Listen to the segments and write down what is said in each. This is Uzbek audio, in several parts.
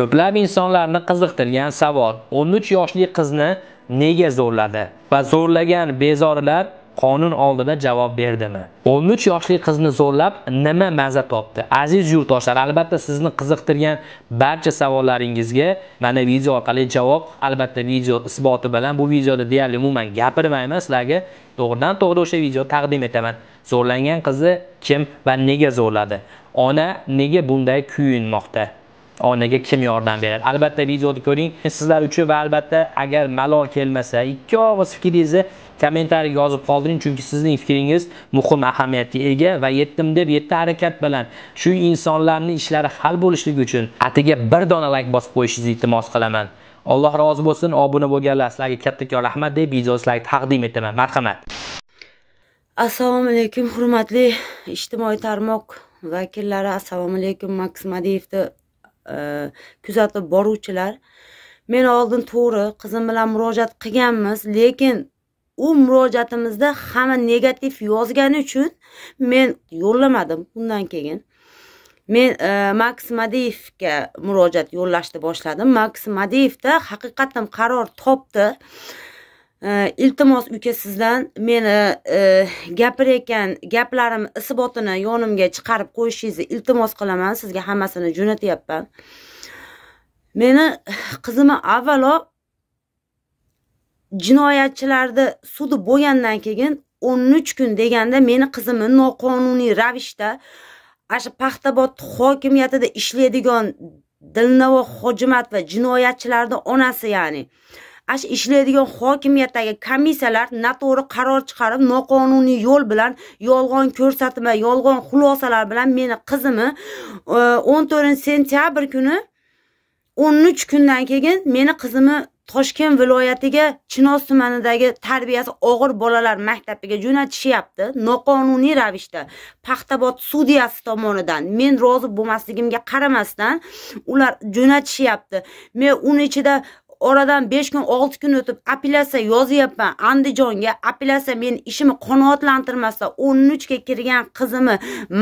Ko'plab insonlarni qiziqtirgan savol: 13 yoshli qizni nega zo'rladi? Va zo'rlagan bezorilar qonun oldida javob berdimi? 13 yoshli qizni zo'rlab nima maza topdi? Aziz yurtdoshlar albatta sizni qiziqtirgan barcha savollaringizga mana video orqali javob albatta video isboti bilan bu videoda deyarli umuman gapirmayman sizlarga to'g'ridan to'g'ri o'sha video taqdim etaman. Zo'rlangan qizni kim va nega zo'rladi? Ona nega bunday kuyinmoqda? Onaga kim yordam beradi albatta videoni ko'ring. Sizlar uchun va albatta agar malol kelmasa ikki og'iz fikringizni kommentariyga yozib qoldiring chunki sizning fikringiz muhim ahamiyatga ega va yetdim deb yetti harakat bilan shu insonlarning ishlari hal bo'lishligi uchun atiga bir dona layk bosib qo'yishingizni iltimos qilaman. Alloh rozi bo'lsin. Obuna bo'lganlar sizlarga kattakon rahmat deb video sizlarga taqdim etaman. Marhamat. Assalomu alaykum hurmatli ijtimoiy tarmoq vakillari. Assalomu alaykum maks madiyevni E, kuzatib boruvchilar men oldin to'g'ri qizim bilan murojaat qilganmiz lekin u murojaatimizda hamma negativ yozgani uchun men yo'llamadim. Undan keyin men e, maks madiyevga murojaat yo'llashni boshladim. Maks madiyevda haqiqatdan qaror topdi. Э, iltimos uka sizdan meni e, gapirayotgan gaplarim isbotini yonimga chiqarib qo'yishingizni iltimos qilaman. Sizga hammasini jo'natyapman. Meni qizimni avvalo jinoyatchilarni sudi bo'lgandan keyin o'n uch kun deganda meni qizimni noqonuniy ravishda ana shu paxtabod hokimiyatida ishlaydigan dilnavo hojimatova jinoyatchilarni onasi ya'ni ana ishlaydigan hokimiyatdagi komissiyalar noto'g'ri qaror chiqarib noqonuniy yo'l bilan yolg'on ko'rsatma yolg'on xulosalar bilan meni qizimni e, o'n to'rtinchi sentyabr kuni o'n uch kundan keyin meni qizimni toshkent viloyatiga chinoz tumanidagi tarbiyasi og'ir bolalar maktabiga jo'natishyapti. Noqonuniy ravishda paxtabod sudiyasi tomonidan men rozi bo'lmasligimga qaramasdan ular jo'natishyapti. Men uni ichida oradan besh kun olti kun o'tib apellyatsiya yozyapman. Andijonga apellyatsiya meni ishimni qanoatlantirmasa o'n uchga kirgan qizimni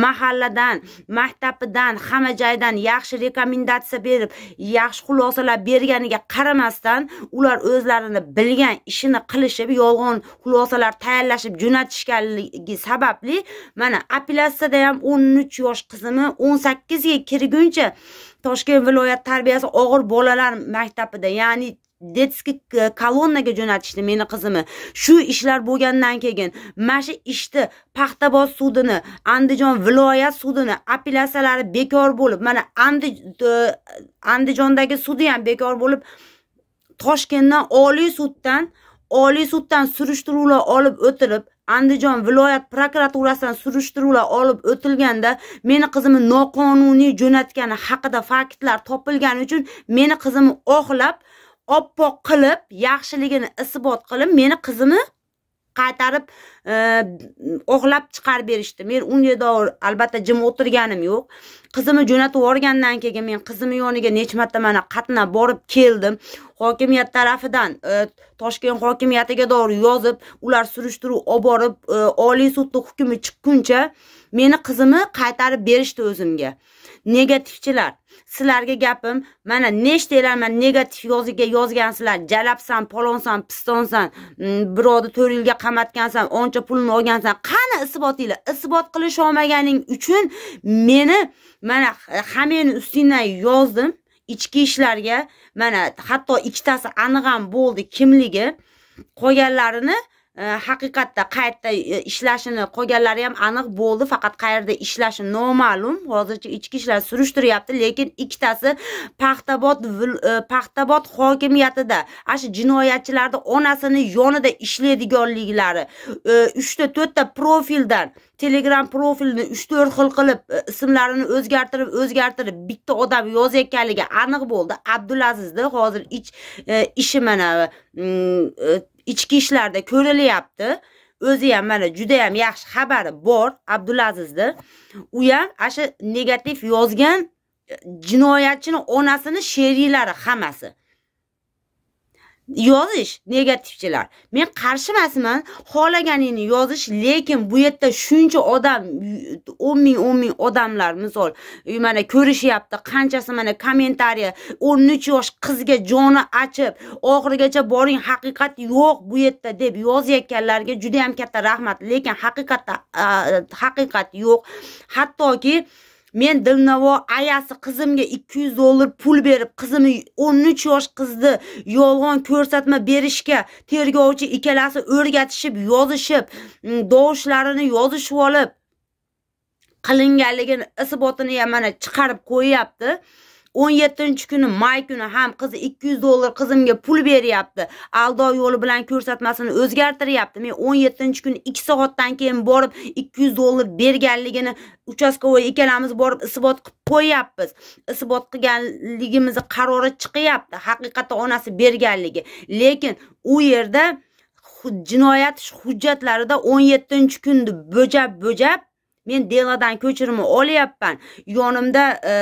mahalladan maktabidan hamma joydan yaxshi rekomendatsiya berib yaxshi xulosalar berganiga qaramasdan ular o'zlarini bilgan ishini qilishib yolg'on xulosalar tayyorlashib jo'natishganligi sababli mana apellyatsiyada ham o'n uch yosh qizimni o'n sakkizga kirguncha toshkent viloyat tarbiyasi og'ir bolalar maktabida ya'ni детский e, kolonnaga jo'natishdi meni qizimni. Shu ishlar bo'lgandan keyin mana shu ishni paxtabod sudini andijon viloyat sudini apellyatsiyalari bekor bo'lib mana e, andijondagi sudi ham bekor bo'lib toshkentdan oliy suddan oliy suddan surishtiruvlar olib o'tilib andijon viloyat prokuraturasidan surishtiruvlar olib o'tilganda meni qizimni noqonuniy jo'natgani haqida faktlar topilgani uchun meni qizimni oqlab oppoq qilib yaxshiligini isbot qilib meni qizimni qaytarib e, o'g'lab chiqarib berishdi. Men unga albatta jim o'tirganim yo'q. Qizimni jo'natib yuborgandan keyin men qizimni yoniga necha marta mana qatnab borib keldim. Hokimiyat tarafidan e, toshkent hokimiyatiga doğru yozib ular surishtiruv olib borib e, oliy sudni hukmi chiqquncha meni qizimni qaytarib berishdi o'zimga. Negativchilar sizlarga gapim mana nechtalar mana negativ yoziga yozgansizlar. Jalabsan palonsan pistonsan mm, birovni to'rt yilga qamatgansan oncha pulni olgansan. Qani isbotinglar? Isbot qilisha olmaganing uchun meni mana hameni ustingdan yozdim. Ichki ishlarga mana hatto ikkitasi aniq ham bo'ldi kimligi. Qolganlarini Э, haqiqatda qayerda e, ishlashini qolganlari ham aniq bo'ldi. Faqat qayerda ishlashi noma'lum. Hozircha ichki ishlar surishtiryapti lekin ikkitasi paxtabod e, paxtabod hokimiyatida ana shu jinoyatchilarni onasini yonida ishlaydiganliklari e, uchta to'rtta profildan telegram profilini uch to'rt xil qilib ismlarini o'zgartirib o'zgartirib bitta odam yozayotganligi aniq bo'ldi. Abdulazizni hozir ich ishi mana mm, ichki ishlarda ko'rilyapti. O'zi ham mana juda yam yaxshi xabari bor abdulazizni u ham ana negativ yozgan jinoyatchini onasini sheriklari hammasi. Yozish negativchilar. Men qarshi emasman xohlaganingni yozish lekin bu yerda shuncha odam o'n ming o'n ming odamlar misol mana ko'rishyapti qanchasi mana kommentariya o'n uch yosh qizga joni achib oxirigacha boring haqiqat yo'q bu yerda deb yozayotganlarga juda yam katta rahmat. Lekin haqiqatda haqiqat yo'q. Hattoki men dilnavo ayasi qizimga 200 dollar pul berib qizimni 13 yosh qizni yolg'on ko'rsatma berishga tergovchi ikkalasi o'rgatishib yozishib mm, dovushlarini yozishib olib qilinganligini isbotini ham mana chiqarib qo'yyapti o'n yettinchi kuni may kuni ham qizi ikki yuz dollar qizimga pul beryapti. Aldov yo'li bilan ko'rsatmasini o'zgartiryapti. Men o'n yettinchi kuni ikki soatdan keyin borib ikki yuz dollar berganligini uchastkovoy ikkalamiz borib isbot qilib qo'yyapmiz. Isbot qilganligimizni qarori chiqyapti. Haqiqatda onasi berganligi. Lekin u yerda jinoyat hujjatlarida o'n yettinchi kunni bo'jab bo'jab men deladan ko'chirma olyapman. Yonimda e,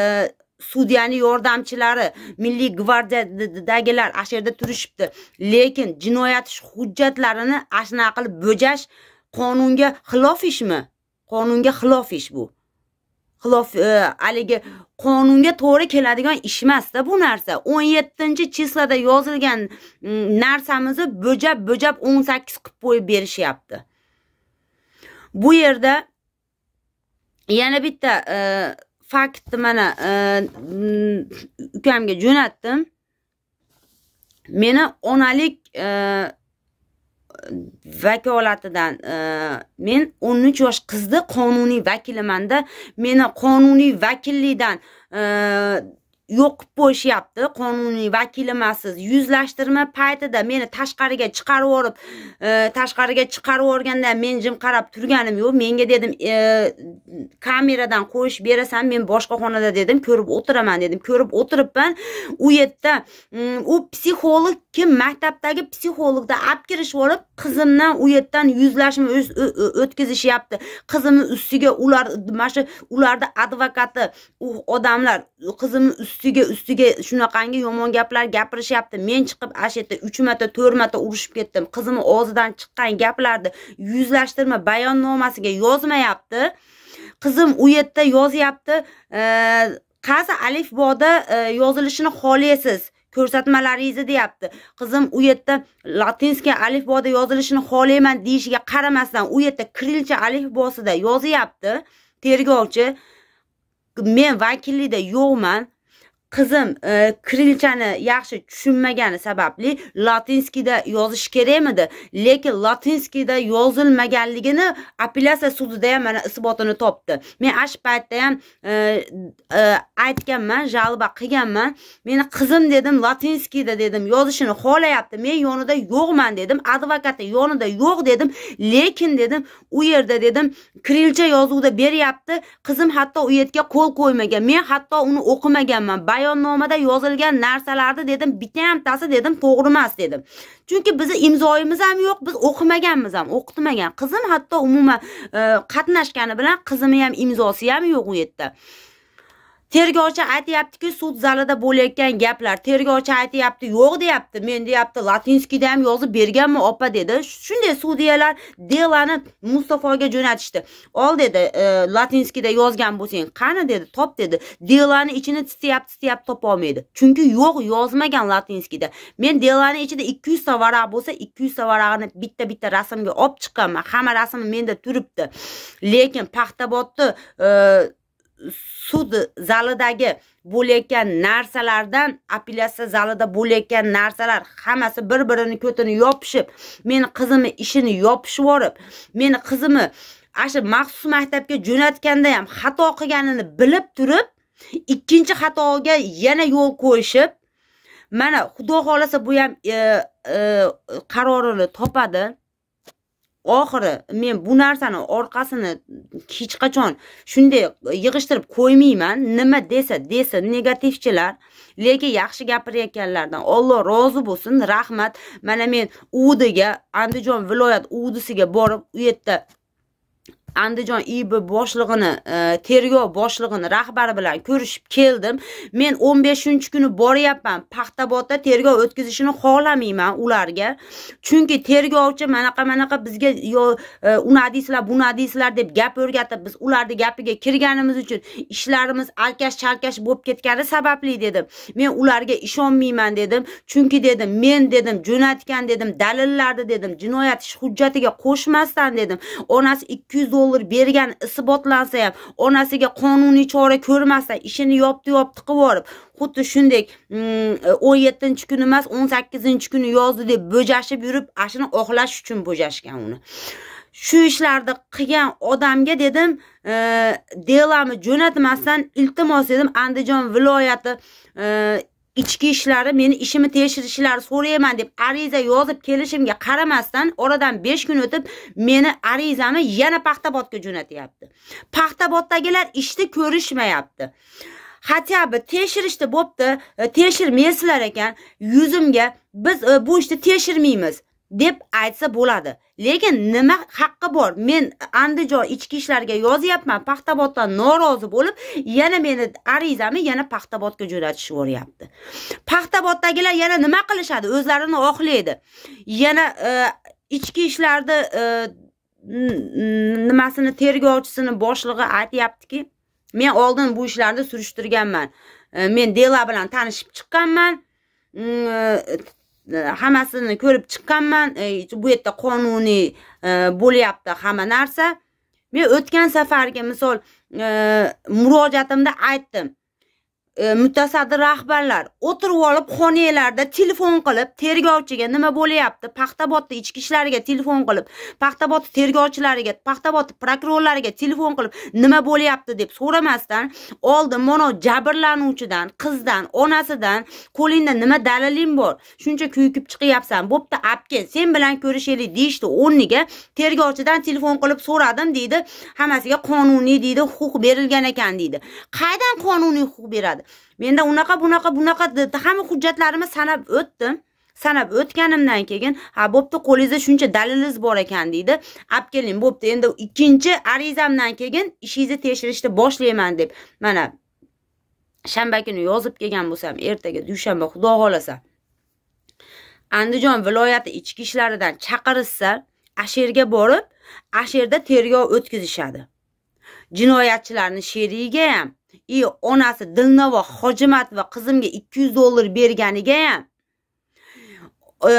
sudyani yordamchilari milliy gvardiyadagilar ana shu yerda turishibdi. Lekin jinoyat ish hujjatlarini ana shunaqa qilib bo'jash qonunga xilof ishmi? Qonunga xilof ish bu. Xilof e, haligi qonunga to'g'ri keladigan ish emasda bu narsa. O'n yettinchi chislada yozilgan mm, narsamizni bo'jab bo'jab o'n sakkiz qilib qo'yib berishyapti. Bu yerda yana bitta e, faktni mana e, ukamga jo'natdim. Meni onalik e, vakolatidan e, men o'n uch yosh qizni qonuniy vakilimanda meni qonuniy vakillikdan yo'q qo'yishyapti qonuniy vakil emassiz yuzlashtirma paytida meni tashqariga chiqarib yuborib e, tashqariga chiqarib yuborganda men jim qarab turganim yo'q. Menga dedim e, kameradan qo'yish berasan men boshqa xonada dedim ko'rib o'tiraman dedim. Ko'rib o'tiribman. U yerda mm, u psixolog kim? Maktabdagi psixologda olib kirishib olib qizimdan u yerdan yuzlashma o'tkazishyapti. Qizimni ustiga ular mana shu ularni advokati u odamlar qizimni ustiga ustiga shunaqangi yomon gaplar gapirishyapti. Men chiqib ana shu yerda uch marta to'rt marta urushib ketdim. Qizimni og'zidan chiqqan gaplarni yuzlashtirma bayonnomasiga yozmayapti. Qizim u yerda yozyapti. Qaysi alifboda e, yozilishini xohlaysiz ko'rsatmalaringizni deyapti. Qizim u yerda latinskiy alifboda yozilishini xohlayman deyishiga qaramasdan u yerda kirilcha alifbosida yozyapti. Tergovchi men vakillikda yo'qman. Qizim e, kirilchani yaxshi tushunmagani sababli latinskiyda yozish kerakmidi? Lekin latinskiyda yozilmaganligini apellyatsiya sudida ham mana isbotini topdi. Men ana shu paytda ham e, e, aytganman жалоба qilganman. Meni qizim dedim latinskiyda dedim yozishini xohlayapti. Men yonida yo'qman dedim advokati yonida yo'q dedim. Lekin dedim u yerda dedim kirilcha yozuvda beryapti. Qizim hatto u yerga qo'l qo'ymagan men hatto uni o'qimaganman. Bayonnomada yozilgan narsalarni dedim bittasi dedim to'g'ri emas dedim. Chunki bizni imzoyimiz ham yo'q biz o'qimaganmiz ham o'qitmagan. Qizim hatto umuman e, qatnashgani bilan qizimni ham imzosi ham yo'q u yerda. Tergovchi aytyaptiki sud zalida bo'layotgan gaplar. Tergovchi aytyapti yo'q deyapti. Men deyapti latinskiyda ham yozib berganmi opa dedi. Shunday sudyalar delani mustafoga jo'natishdi. Ol dedi e, latinskiyda yozgan bo'lsang qani dedi top dedi. Delani ichini titiyab titiyab topolmaydi chunki yo'q yozmagan latinskiyda men delani ichida ikki yuzta varaq bo'lsa ikki yuzta varag'ini bitta bitta rasmga olib chiqqanman. Hamma rasmi menda turibdi. Lekin paxtabodni e, sud zalidagi bo'layotgan narsalardan apellyatsiya zalida bo'layotgan narsalar hammasi bir birini ko'tini yopishib meni qizimni ishini yopishib yuborib meni qizimni ana shu maxsus maktabga jo'natganda ham xato qilganini bilib turib ikkinchi xatoga yana yo'l qo'yishib mana xudo xohlasa bu ham e, e, qarorini topadi. Oxiri men bu narsani orqasini hech qachon shunday yig'ishtirib qo'ymayman. Nima desa desin negativchilar lekin yaxshi gapirayotganlardan olloh rozi bo'lsin rahmat. Mana men udiga andijon viloyat udisiga borib u yerda andijon ib boshlig'ini e, tergov boshlig'ini rahbari bilan ko'rishib keldim. Men o'n beshinchi kuni boryapman. Paxtabodda tergov o'tkazishini xohlamayman ularga. Chunki tergovchi manaqa manaqa bizga yo e, unadeysizlar bunadeysizlar deb gap o'rgatib biz ularni gapiga kirganimiz uchun ishlarimiz alkash chalkash bo'lib ketgani sababli dedim. Men ularga ishonmayman dedim. Chunki dedim men dedim jo'natgan dedim dalillarni dedim jinoyat hujjatiga qo'shmasdan dedim. Onasi ikki yuz dollar bergan isbotlansa ham onasiga qonuniy chora ko'rmasdan ishini yopdi yopdi tiqib yuborib xuddi shunday mm, o'n yettinchi kuni emas o'n sakkizinchi kuni yozdi deb bo'jashib yurib ana shuni oqlash uchun bo'jashgan uni. Shu ishlarni qilgan odamga dedim e, delami jo'natmasdan iltimos dedim andijon viloyati e, ichki ishlari meni ishimni tekshirishlari so'rayman deb ariza yozib kelishimga qaramasdan oradan besh kun o'tib meni arizamni yana paxtabodga jo'natyapti. Paxtaboddagilar ishni ko'rishmayapti. Хотя бы tekshirishdi bo'pti. Tekshirmaysizlar ekan. Yuzimga biz e, bu ishni tekshirmaymiz. Deb aytsa bo'ladi. Lekin nima haqqi bor? Men andijon ichki ishlarga yozyapman paxtaboddan norozi bo'lib yana meni arizamni yana paxtabodga jo'natishib yuboryapti. Paxtaboddagilar yana nima qilishadi? O'zlarini oqlaydi. Yana e, ichki ishlarni e, nimasini tergovchisini boshlig'i aytyaptiki men oldin bu ishlarni surishtirganman. E, men dela bilan tanishib chiqqanman. Э, hammasini ko'rib chiqqanman. Bu yerda qonuniy e, bo'lyapti hamma narsa. Men o'tgan safargi misol e, murojaatimda aytdim. E, mutasaddi rahbarlar o'tirib olib xonalarda telefon qilib tergovchiga nima bo'lyapti? Paxtabodni ichki ishlariga telefon qilib paxtabod tergovchilariga paxtabod prokurorlariga telefon qilib nima bo'lyapti deb so'ramasdan oldin mana jabrlanuvchidan qizdan onasidan qo'lingda nima daliling bor? Shuncha kuyikib chiqyapsan bo'pti apke sen bilan ko'rishaylik deyishdi. O'rniga tergovchidan telefon qilib so'radim deydi hammasiga qonuniy deydi huquq berilgan ekan deydi. Qaydan qonuniy huquq beradi? Menda unaqa bunaqa bunaqa hamma hujjatlarimni sanab o'tdim. Sanab o'tganimdan keyin ha bo'pti qo'lingizda shuncha dalilingiz bor ekan deydi. Olib keling bo'pti endi ikkinchi arizamdan keyin ishingizni tekshirishni boshlayman deb mana shanba kuni yozib kelgan bo'lsam ertaga dushanba xudo xohlasa. Andijon viloyati ichki ishlaridan chaqirishsa asherga borib asherda tergov o'tkazishadi. Jinoyatchilarni sherigiga ham и onasi dilnavo hojimatova qizimga ikki yuz dollar berganiga ham e,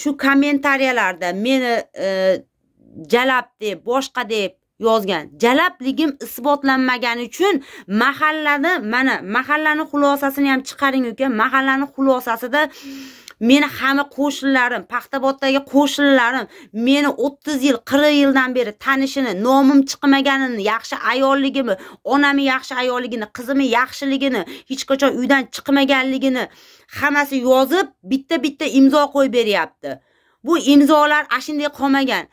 shu kommentariyalarda meni e, jalab deb boshqa deb yozgan. Jalabligim isbotlanmagani uchun mahallani mana mahallani xulosasini ham chiqaring uka mahallani xulosasida meni hamma qo'shnilarim paxtaboddagi qo'shnilarim meni o'ttiz yil qirq yildan beri tanishini nomim chiqmaganini yaxshi ayolligimni onamni yaxshi ayolligini qizimni yaxshiligini hech qachon uydan chiqmaganligini hammasi yozib bitta bitta imzo qo'yib beryapti. Bu imzolar ana shunday qolmagan.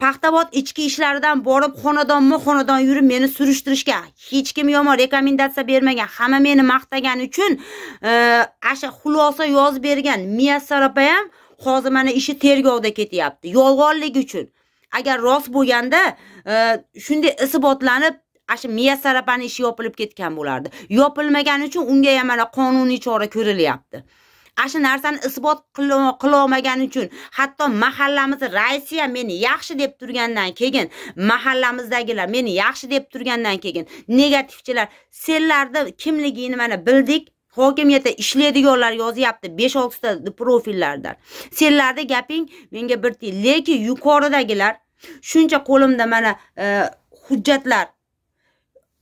Paxtabod ichki ishlaridan borib xonadonma xonadon yurib meni surishtirishga hech kim yomon rekomendatsiya bermagan hamma meni maqtagani uchun e, asha xulosa yozib bergan miyassar opa ham hozir mana ishi tergovda ketyapti. Yolg'onligi uchun. Agar rost bo'lganda e, shunday isbotlanib shu miyassar opani ishi yopilib ketgan bo'lardi. Yopilmagani uchun unga ham mana qonuniy chora ko'rilyapti. Ana shu narsani isbot qilolmagani uchun. Hatto mahallamiz raisi ham meni yaxshi deb turgandan keyin mahallamizdagilar meni yaxshi deb turgandan keyin negativchilar senlarni kimligingni mana bildik hokimiyatda ishlaydiganlar yozyapti besh oltita profillarda senlarni gaping menga bir tiyin lekin yuqoridagilar shuncha qo'limda mana e, hujjatlar.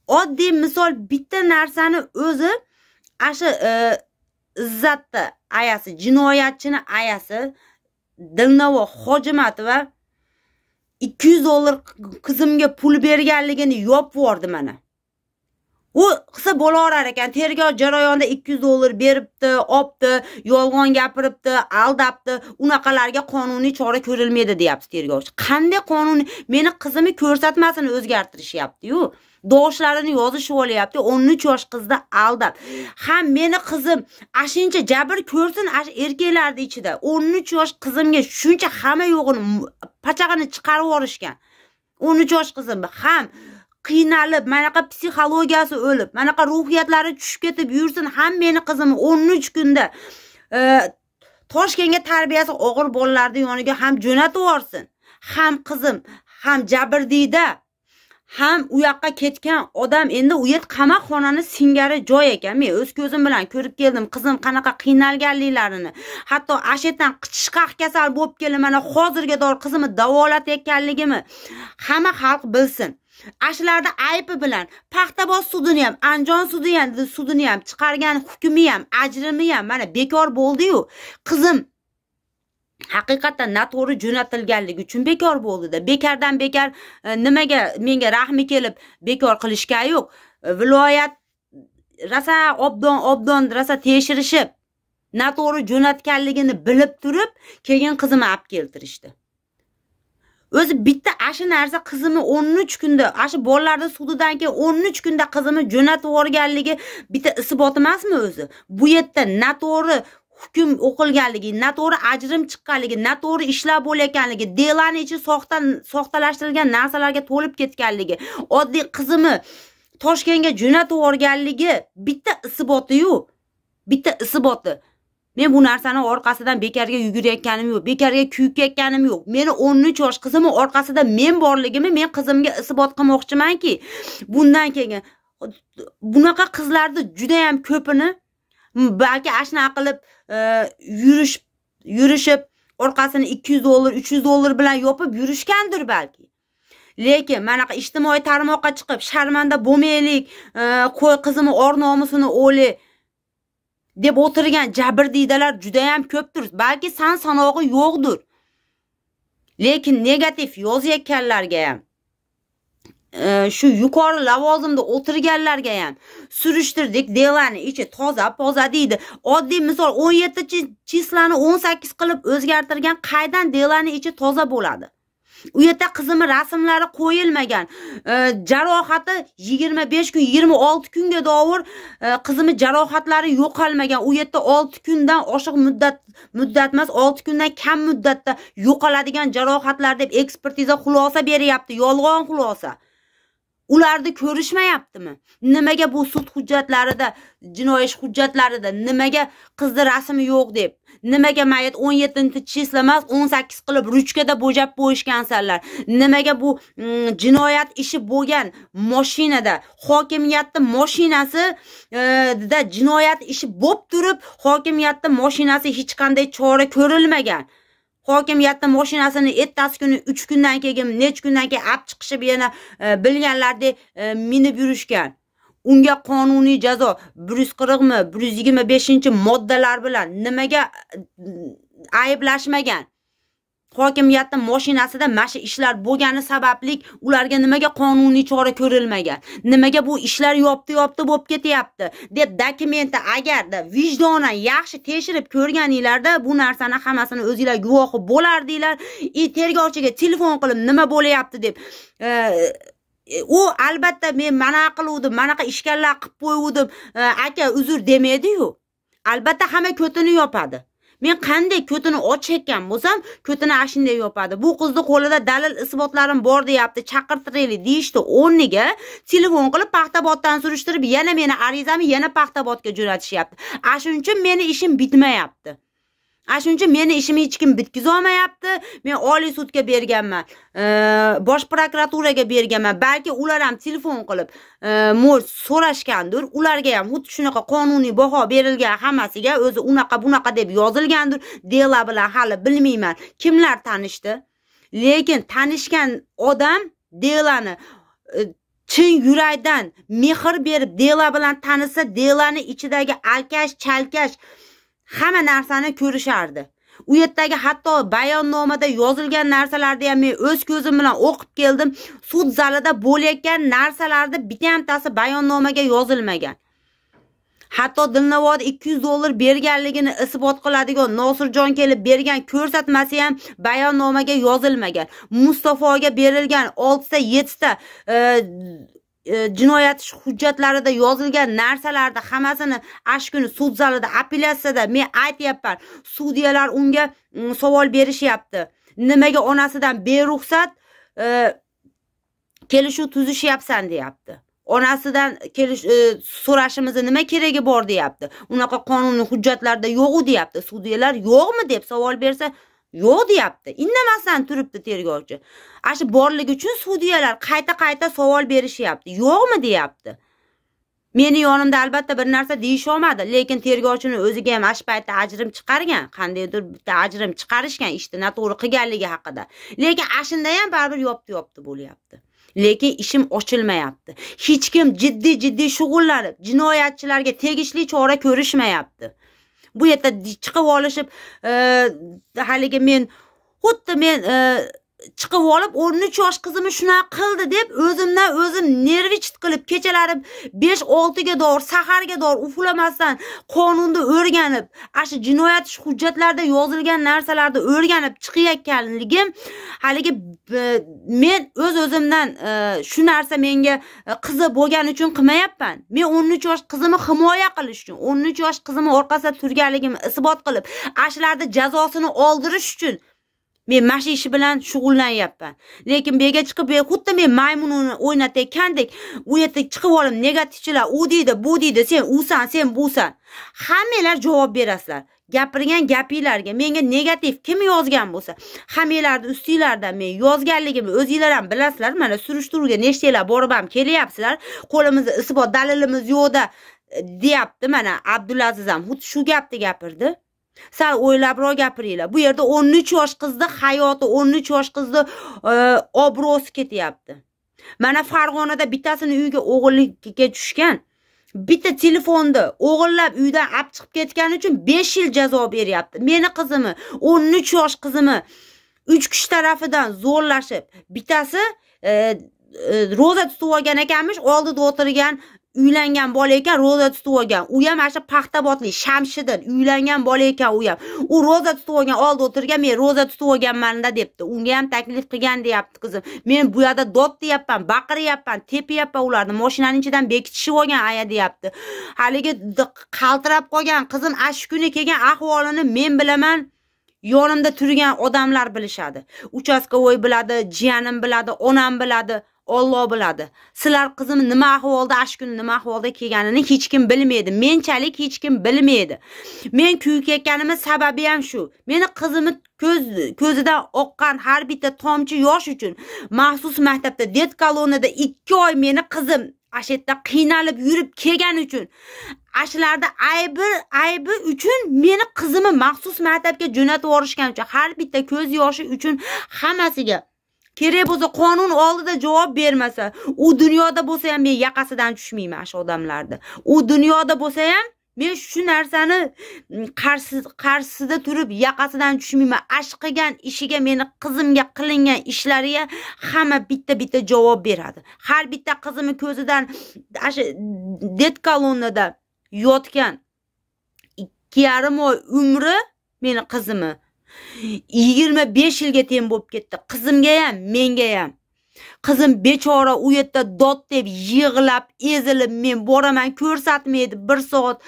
Oddiy misol bitta narsani o'zi ana shu e, izzatni ayasi jinoyatchini ayasi dilnavo hojimatova ikki yuz dollar qizimga pul berganligini yopib yubordi mana. U qilsa bo'laverar ekan. Tergov jarayonida ikki yuz dollar beribdi olibdi yolg'on gapiribdi aldabdi. Unaqalarga qonuniy chora ko'rilmaydi deyapti tergovchi. Qanday qonuniy meni qizimni ko'rsatmasini o'zgartirishyaptiyu. Doshlarini yozishib olyapti o'n uch yosh qizni aldab. Ham meni qizim ashuncha jabr ko'rsin erkaklarni ichida o'n uch yosh qizimga shuncha hamma yo'g'ini pachag'ini chiqarib yuborishgan. o'n uch yosh qizim ham qiynalib manaqa psixologiyasi o'lib manaqa ruhiyatlari tushib ketib yursin ham meni qizim o'n uch kunda e, toshkentga tarbiyasi og'ir bolalarni yoniga ham jo'natib yuborsin. Ham qizim ham jabrdiyda ham u yoqqa ketgan odam endi u yer qamoqxonani singari joy ekan. Men o'z ko'zim bilan ko'rib keldim qizim qanaqa qiynalganliklarini. Hatto ashetdan yerdan qichishqaq kasal bo'lib kelib mana hozirga dor qizimni davolatayotganligimni hamma xalq bilsin. Ashularni aybi bilan paxtaboz sudini ham andijon sudi ham sudini ham chiqargan hukmi ham ajrimi ham mana bekor bo'ldiyu. Qizim haqiqatdan noto'g'ri jo'natilganligi uchun bekor bo'ldida. Bekardan bekar e, nimaga menga rahmi kelib bekor qilishgani yo'q. E, viloyat rosa obdon obdon rosa tekshirishib noto'g'ri jo'natganligini bilib turib keyin qizimni olib keltirishdi. O'zi bitta ashu narsa qizimni o'n uch kunda ashu bolalarni sudidan keyin o'n uch kunda qizimni jo'natib yuborganligi bitta isbot emasmi o'zi? Bu yerda noto'g'ri hukm o'qilganligi noto'g'ri ajrim chiqqanligi noto'g'ri ishlar bo'layotganligi delani ichi soxta soxtalashtirilgan narsalarga to'lib ketganligi oddiy qizimni toshkentga jo'natib yuborganligi bitta isbotiyu bitta isboti. Men bu narsani orqasidan bekarga yugurayotganim yo'q bekarga kuyikayotganim yo'q. Meni o'n uch yosh qizimni orqasida men borligimni men qizimga isbot qilmoqchimanki bundan keyin bunaqa qizlarni judayam ko'pini balki ana shunaqa qilib yurishib yurish yurishib orqasini ikki yuz dollar uch yuz dollar bilan yopib yurishgandir balki. Lekin manaqa ijtimoiy tarmoqqa chiqib sharmanda bo'lmaylik e, qo'y qizimni or nomusini o'li deb o'tirgan jabrdiydalar judayam ko'pdir. Balki san sanog'i yo'qdir. Lekin negativ yozayotganlarga ham e, shu yuqori lavozimda o'tirganlarga ham surishtirdik. Delani ichi toza poza deydi. Oddiy misol o'n yetti chislani o'n sakkiz qilib o'zgartirgan qaydan delani ichi toza bo'ladi? U yerda qizimni rasmlari qo'yilmagan. E, jarohati yigirma besh kun yigirma olti kunga dovur e, qizimni jarohatlari yo'qolmagan. U yerda olti kundan oshiq muddat muddat emas olti kundan kam muddatda yo'qoladigan jarohatlar deb ekspertiza xulosa beryapti. Yolg'on xulosa. Ularni ko'rishmayaptimi? Nimaga bu sud hujjatlarida jinoiy ish hujjatlarida nimaga qizni rasmi yo'q deb? Nimaga mayit o'n yettinchi chisla emas o'n sakkiz qilib ruchkada bo'jab qo'yishgansanlar nimaga bu mm, jinoyat ishi bo'lgan moshinada hokimiyatni moshinasida e, da jinoyat ishi bo'lib turib hokimiyatni moshinasi hech qanday chora ko'rilmagan? Hokimiyatni mashinasini ertasi kuni uch kundan keyin necha kundan keyin olib chiqishib yana e, bilganlardek minib yurishgan unga qonuniy jazo bir yuz qirqmi bir yuz yigirma beshinchi moddalar bilan nimaga e, ayblashmagan. Hokimiyatni mashinasida mana shu ishlar bo'lgani sababli ularga nimaga qonuniy chora ko'rilmagan nimaga bu ishlar yopti yopti bo'lib ketyapti deb dokumenti agarda vijdonan yaxshi tekshirib ko'rganinglarda bu narsani hammasini o'zinglar guvohi bo'lardinglar. И tergovchiga telefon qilib nima bo'lyapti deb e, u albatta men mana qiluvdim manaqa ishkallar qilib qo'yuvdim e, aka uzr demaydiyu albatta hamma ko'tini yopadi. Men qanday ko'tini ochayotgan bo'lsam ko'tini ana shunday yopadi. Bu qizni qo'lida dalil isbotlarim bor deyapti chaqirtiraylik deyishdi. O'rniga telefon qilib paxtaboddan surishtirib yana meni arizamni yana paxtabodga jo'natishyapti. Ana shuning uchun meni ishim bitmayapti. Ana shuning uchun meni ishimni hech kim bitkazolmayapti men oliy sudga berganman. Bosh prokuraturaga berganman. Balki ular ham telefon qilib e, mo'l so'rashgandir. Ularga ham xuddi shunaqa qonuniy baho berilgan hammasiga o'zi unaqa bunaqa deb yozilgandir. Dela bilan hali bilmayman. Kimlar tanishdi? Lekin tanishgan odam delani e, chin yurakdan mehr berib dela bilan tanisa delani ichidagi alkash chalkash hamma narsani ko'rishardi. U yerdagi hatto bayonnomada yozilgan narsalarni ham men o'z ko'zim bilan o'qib keldim. Sud zalida bo'layotgan narsalarni bittasi bayonnomaga yozilmagan. Hatto dilnavoda ikki yuz dollar berganligini isbot qiladigan nosirjon kelib bergan ko'rsatmasi ham bayonnomaga yozilmagan. Mustafoga berilgan oltita yettita e, E, E, jinoyat hujjatlarida yozilgan narsalarni hammasini ash kuni sud zalida apellyatsiyada men aytyapman. Sudyalar unga mm, savol berishyapti. Nimaga onasidan beruxsat e, kelishuv tuzishyapsan deyapti. Onasidan kelish e, so'rashimizni nima keragi bor deyapti. Unaqa qonuniy hujjatlarda yo'qu deyapti. Sudyalar yo'qmi deb savol bersa yo'q deyapti. Indamasdan turibdi tergovchi. Ana shu borligi uchun sudyalar qayta qayta savol berishyapti. Yo'qmi deyapti. Meni yonimda albatta bir narsa deyisholmadi. Lekin tergovchini o'ziga ham ana shu paytda ajrim chiqargan qandaydir bitta ajrim chiqarishgan ishni noto'g'ri qilganligi haqida. Lekin ana shunda ham baribir yopdi yopdi bo'lyapti. Lekin ishim ochilmayapti. Hech kim jiddiy jiddiy shug'ullanib jinoyatchilarga tegishli chora ko'rishmayapti. Bu yerda chiqib olishib e, haligi men xuddi men e, chiqib olib o'n uch yosh qizimni shunaqa qildi deb o'zimdan o'zim nervichit qilib kechalari besh oltiga dor saharga dor uxlamasdan qonunni o'rganib ana shu jinoyat hujjatlarida yozilgan narsalarni o'rganib chiqayotganligim haligi e, men o'z o'zimdan e, shu narsa menga e, qiziq bo'lgani uchun qilmayapman. Men o'n uch yosh qizimni himoya qilish uchun o'n uch yosh qizimni orqasida turganligimni isbot qilib ana shularni jazosini oldirish uchun men mana shu ish bilan shug'ullanyapman. Lekin bu yerga chiqib xuddi men maymunni o'ynatayotgandek u yerda chiqib olib negativchilar u deydi bu deydi sen usan sen busan. Hammanglar javob berasizlar. Gapirgan gapinglarga menga negativ kim yozgan bo'lsa hammanglarni ustinglardan men yozganligimni o'zinglar ham bilasizlar. Mana surishtiruvga nechtalar borib ham kelyapsizlar. Qo'limizda isbot dalilimiz yo'qda e, deyapti. Mana abdulaziz ham xuddi shu gapni gapirdi. Sal o'ylabroq gapiringlar. Bu yerda o'n uch yosh qizni hayoti o'n uch yosh qizni e, obro'si ketyapti. Mana farg'onada bittasini uyiga o'g'illikka tushgan bitta telefonni o'g'irlab uydan olib chiqib ketgani uchun besh yil jazo beryapti. Meni qizimni o'n uch yosh qizimni uch kishi tarafidan zo'rlashib bittasi e, e, ro'za tutib olgan ekanmish oldida o'tirgan uylangan bola ekan ro'za tutib olgan. U ham mana shu paxtabodlik shamshidin uylangan bola ekan u ham. U ro'za tutib olgan oldi o'tirgan men ro'za tutib olganmanda debdi. Unga ham taklif qilgan deyapti qizim. Men bu yerda dod deyapman baqiryapman tepyapman ularni moshinani ichidan bekitishib olgan aya deyapti. Haligi qaltirab qolgan qizim ana shu kuni kelgan ahvolini men bilaman yonimda turgan odamlar bilishadi. Uchastkovoy biladi jiyanim biladi onam biladi. Alloh biladi. Sizlar qizim nima ahvolda, ash kuni nima ahvolda kelganini hech kim bilmaydi. Menchalik hech kim bilmaydi. Men kuyib ketganimning sababi ham shu. Meni qizimni ko'z ko'zidan oqqan har bitta tomchi yosh uchun maxsus maktabda det koloniyada 2 oy meni qizim ashetta qiynalib yurib kelgan uchun ashlarda aybi aybi uchun meni qizimni maxsus maktabga jo'natib yuborishgan uchun har bitta ko'z yoshi uchun hammasiga kerak bo'lsa qonun oldida javob bermasa u dunyoda bo'lsa ham men yaqasidan tushmayman shu odamlarni. U dunyoda bo'lsa ham men shu narsani mm, qarshisida turib yaqasidan tushmayman. Ash qilgan ishiga meni qizimga qilingan ishlariga hamma bitta bitta javob beradi. Har bitta qizimni ko'zidan shu det kolonnada yotgan ikki yarim oy umri meni qizimni yigirma besh yilga teng bo'lib ketdi. Qizimga ham menga ham. Qizim bechora u yerda dod deb yig'lab ezilib men boraman ko'rsatmaydi bir soat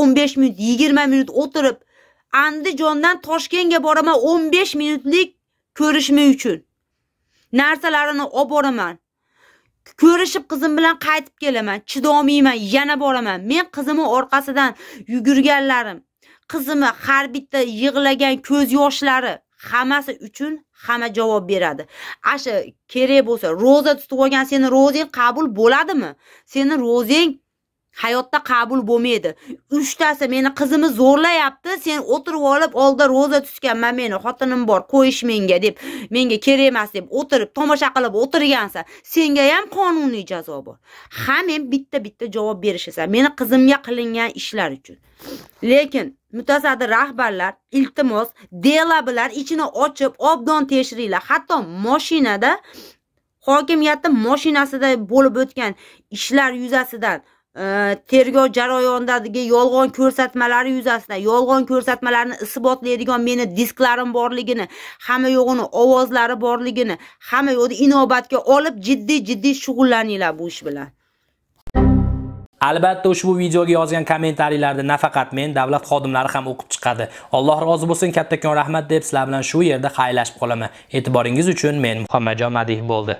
o'n besh minut yigirma minut o'tirib andijondan toshkentga boraman o'n besh minutlik ko'rishmi uchun. Narsalarini olib boraman. Ko'rishib qizim bilan qaytib kelaman chidolmayman yana boraman. Men qizimni orqasidan yugurganlarim. Qizimi har bitta yig'lagan ko'z yoshlari hammasi uchun hamma javob beradi. Asha kerak bo'lsa ro'za tutib olgan seni ro'zang qabul bo'ladimi? Seni ro'zang hayotda qabul bo'lmaydi. Uchtasi meni qizimni zo'rlayapti sen o'tirib olib oldida ro'za tutganman meni xotinim bor qo'yish menga deb menga kerak emas deb o'tirib tomosha qilib o'tirgansan senga ham qonuniy jazo bor. Hammang bitta bitta javob berishasan meni qizimga qilingan ishlar uchun. Lekin mutasaddi rahbarlar iltimos dela bilan ichini ochib obdon tekshiringlar hatto moshinada hokimiyatni moshinasida bo'lib o'tgan ishlar yuzasidan Э, tergov jarayonidagi yolg'on ko'rsatmalari yuzasidan yolg'on ko'rsatmalarni isbotlaydigan meni disklarim borligini hamma yo'g'ini ovozlari borligini hamma yo'qni inobatga olib jiddiy jiddiy shug'ullaninglar bu ish bilan Albatta ushbu videoga yozgan kommentariylarni nafaqat men, davlat xodimlari ham o'qib chiqadi. Alloh rozi bo'lsin, kattakon rahmat deb sizlar bilan shu yerda xayrlashib qolaman. E'tiboringiz uchun men Muhammadjon Madih bo'ldi.